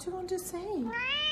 What do you want to say?